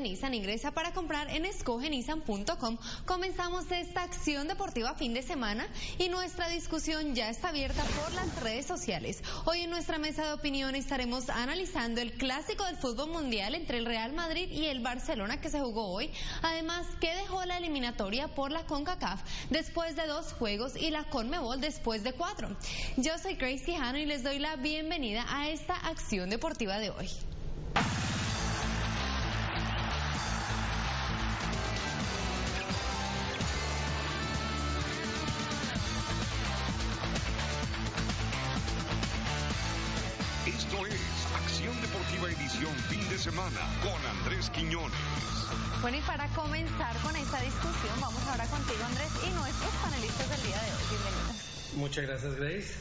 Nissan. Ingresa para comprar en escogenissan.com. Comenzamos esta acción deportiva fin de semana y nuestra discusión ya está abierta por las redes sociales. Hoy en nuestra mesa de opinión estaremos analizando el clásico del fútbol mundial entre el Real Madrid y el Barcelona que se jugó hoy. Además, ¿qué dejó la eliminatoria por la CONCACAF después de dos juegos y la CONMEBOL después de cuatro? Yo soy Grace Quijano y les doy la bienvenida a esta acción deportiva de hoy. Esto es Acción Deportiva Edición Fin de Semana con Andrés Quiñones. Bueno, y para comenzar con esta discusión, vamos ahora contigo, Andrés, y nuestros panelistas del día de hoy. Bienvenidos. Muchas gracias, Grace.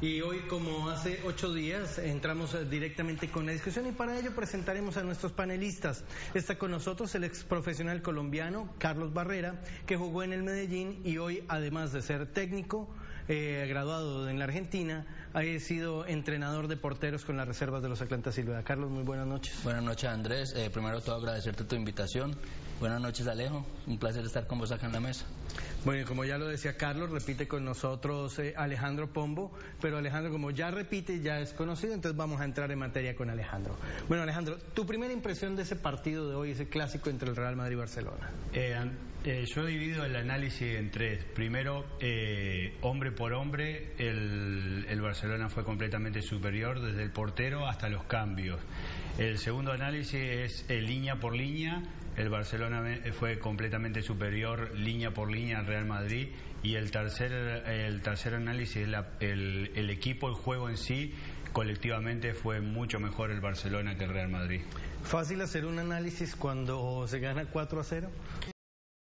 Y hoy, como hace ocho días, entramos directamente con la discusión y para ello presentaremos a nuestros panelistas. Está con nosotros el ex profesional colombiano Carlos Barrera, que jugó en el Medellín y hoy, además de ser técnico, eh, graduado en la Argentina, ha sido entrenador de porteros con las reservas de los Atlantas Silva. Carlos, muy buenas noches. Buenas noches, Andrés. Eh, primero todo agradecerte tu invitación. Buenas noches, Alejo. Un placer estar con vos acá en la mesa. Bueno, como ya lo decía Carlos, repite con nosotros eh, Alejandro Pombo, pero Alejandro, como ya repite, ya es conocido, entonces vamos a entrar en materia con Alejandro. Bueno, Alejandro, tu primera impresión de ese partido de hoy, ese clásico entre el Real Madrid y Barcelona. Eh, eh, yo he dividido el análisis en tres. Primero, eh, hombre por hombre, el, el Barcelona fue completamente superior, desde el portero hasta los cambios. El segundo análisis es eh, línea por línea. El Barcelona me- fue completamente superior línea por línea al Real Madrid. Y el tercer, el tercer análisis es el, el equipo, el juego en sí. Colectivamente fue mucho mejor el Barcelona que el Real Madrid. Fácil hacer un análisis cuando se gana 4 a 0.